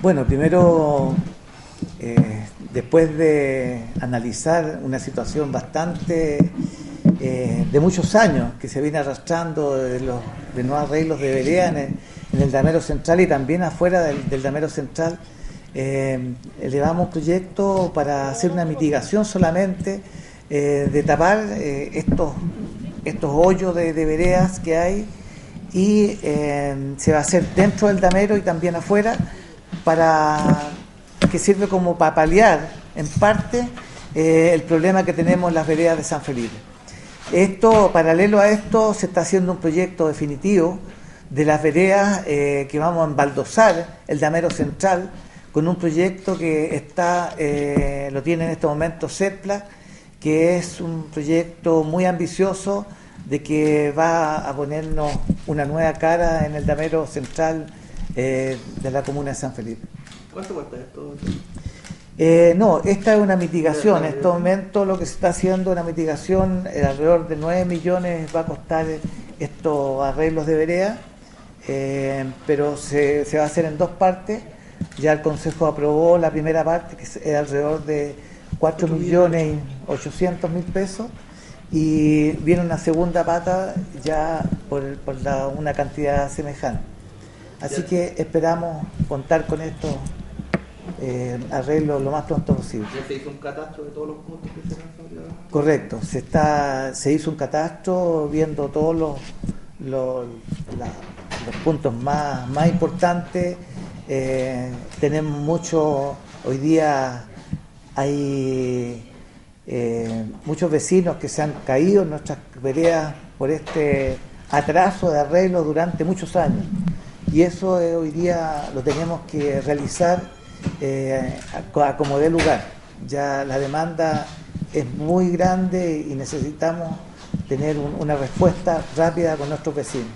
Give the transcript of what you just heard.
Bueno, primero, eh, después de analizar una situación bastante eh, de muchos años que se viene arrastrando de los de no arreglos de vereda en el, damero central y también afuera del, damero central, eh, elevamos un proyecto para hacer una mitigación solamente de tapar estos, estos hoyos de, de veredas que hay y se va a hacer dentro del damero y también afuera para que sirve como para paliar en parte eh, el problema que tenemos en las veredas de San Felipe. Esto, paralelo a esto, se está haciendo un proyecto definitivo de las veredas eh, que vamos a embaldosar el damero central con un proyecto que está, eh, lo tiene en este momento CEPLA, que es un proyecto muy ambicioso de que va a ponernos una nueva cara en el damero central eh, de la comuna de San Felipe. ¿Cuánto cuesta esto? Eh, no, esta es una mitigación. En este momento lo que se está haciendo es una mitigación, eh, alrededor de 9 millones va a costar estos arreglos de vereda, pero se, va a hacer en dos partes. Ya el Consejo aprobó la primera parte, que es alrededor de 4 millones y 800 mil pesos, y viene una segunda pata ya por, una cantidad semejante. Así que esperamos contar con estos eh, arreglos lo más pronto posible. ¿Ya se hizo un catastro de todos los puntos que se han Correcto, se, está, se hizo un catastro viendo todos los, los, puntos más, más importantes. Eh, tenemos mucho, hoy día hay eh, muchos vecinos que se han caído en nuestras veredas por este atraso de arreglos durante muchos años y eso eh, hoy día lo tenemos que realizar eh, como dé lugar. Ya la demanda es muy grande y necesitamos tener una respuesta rápida con nuestros vecinos.